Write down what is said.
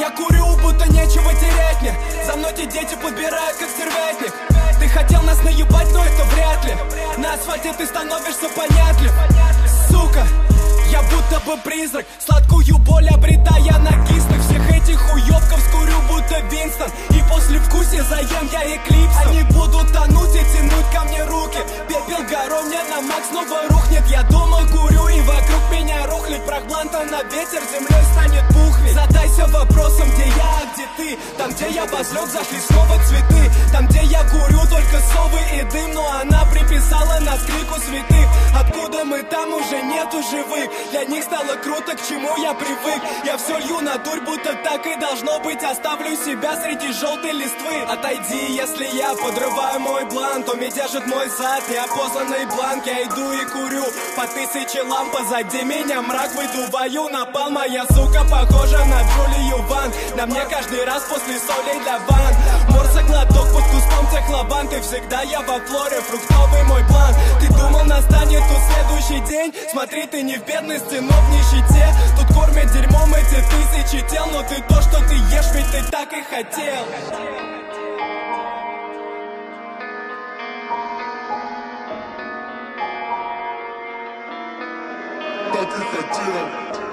Я курю, будто нечего терять мне. За мной те дети подбирают, как стервятник Ты хотел нас наебать, но это вряд ли. На асфальте ты становишься понятлив Сука, я будто бы призрак. Сладкую боль обретая на кислых. Всех этих уебков скурю, будто Винстон. И после вкуса заем я эклипс Они будут тонуть и тянуть ко мне руки. Пепел горой мне на макс снова рухнет. Я дома курю и вокруг меня рухлит Прах бланта на ветер, землей станет Там, где я возлег, зашли снова цветы Откуда мы там уже нету живых. Для них стало круто, к чему я привык. Я все лью на дурь, будто так и должно быть. Оставлю себя среди желтой листвы. Отойди, если я подрываю мой план То меня держит мой зад, неопознанный бланк Я иду и курю. По тысяче ламп Позади меня мрак выдуваю. Напал моя сука, похожа на Джулию Ван. На мне каждый раз после солей для ван. Морса глоток под кустом техлобан Ты всегда я во флоре, фруктовый мой план. Ты думал настанет тут следующий день. Смотри, ты не в бедности, но в нищете. Тут кормят дерьмом эти тысячи тел Но ты то, что ты ешь, ведь ты так и хотел. Так и хотел.